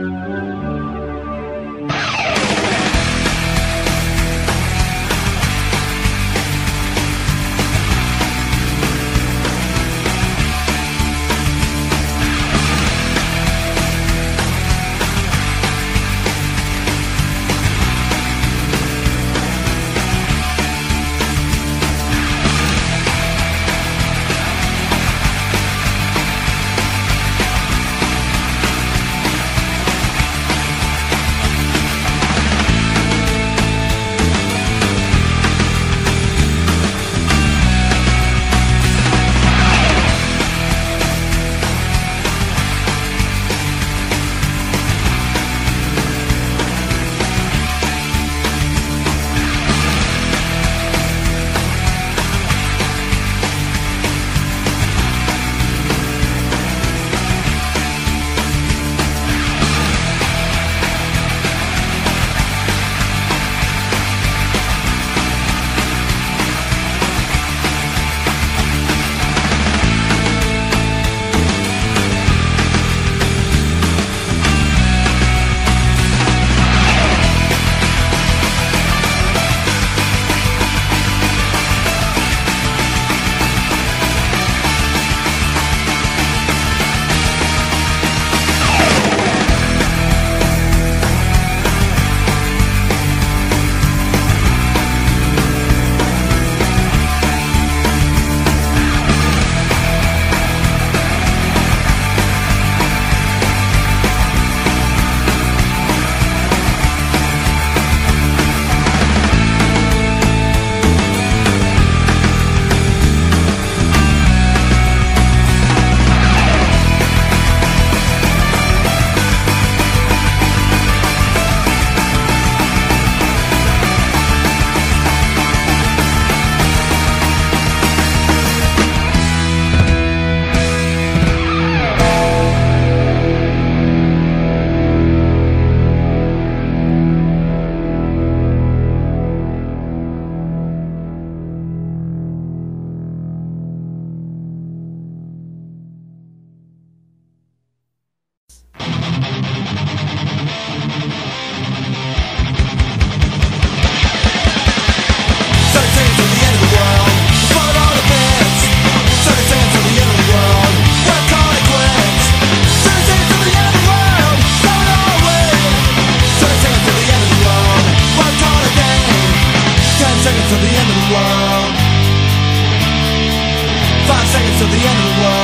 Música to the end of the world. Five seconds to the end of the world.